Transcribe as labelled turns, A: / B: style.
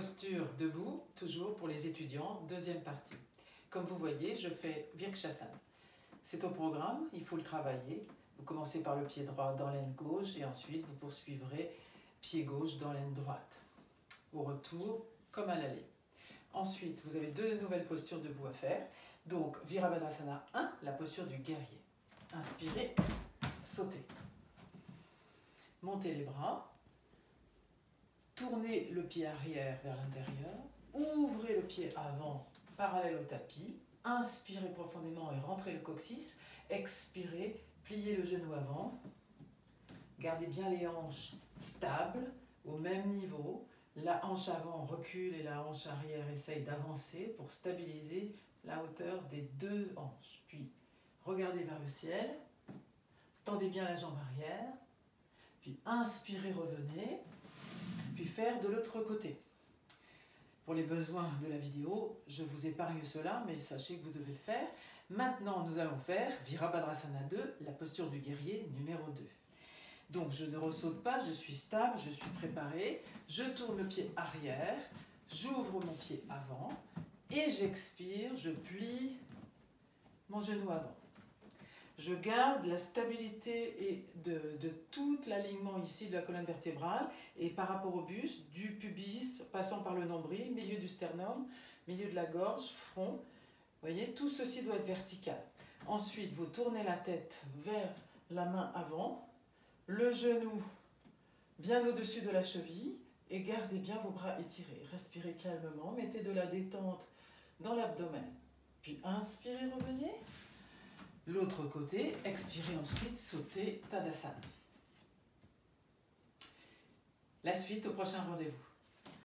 A: Posture debout, toujours pour les étudiants, deuxième partie. Comme vous voyez, je fais Virkshasana. C'est au programme, il faut le travailler. Vous commencez par le pied droit dans l'aine gauche et ensuite vous poursuivrez pied gauche dans l'aine droite. Au retour, comme à l'aller. Ensuite, vous avez deux nouvelles postures debout à faire. Donc, Virabhadrasana 1, la posture du guerrier. Inspirez, sautez. Montez les bras, Tournez le pied arrière vers l'intérieur. Ouvrez le pied avant parallèle au tapis. Inspirez profondément et rentrez le coccyx. Expirez, pliez le genou avant. Gardez bien les hanches stables, au même niveau. La hanche avant recule et la hanche arrière essaye d'avancer pour stabiliser la hauteur des deux hanches. Puis regardez vers le ciel. Tendez bien la jambe arrière. Puis inspirez, revenez faire de l'autre côté. Pour les besoins de la vidéo, je vous épargne cela, mais sachez que vous devez le faire. Maintenant, nous allons faire Virabhadrasana 2, la posture du guerrier numéro 2. Donc, je ne ressaute pas, je suis stable, je suis préparé. Je tourne le pied arrière, j'ouvre mon pied avant et j'expire, je plie mon genou avant je garde la stabilité et de, tout l'alignement ici de la colonne vertébrale et par rapport au buste, du pubis passant par le nombril, milieu du sternum, milieu de la gorge, front. Vous voyez, tout ceci doit être vertical. Ensuite, vous tournez la tête vers la main avant, le genou bien au-dessus de la cheville et gardez bien vos bras étirés. Respirez calmement, mettez de la détente dans l'abdomen. L'autre côté, expirez ensuite, sautez Tadasana. La suite au prochain rendez-vous.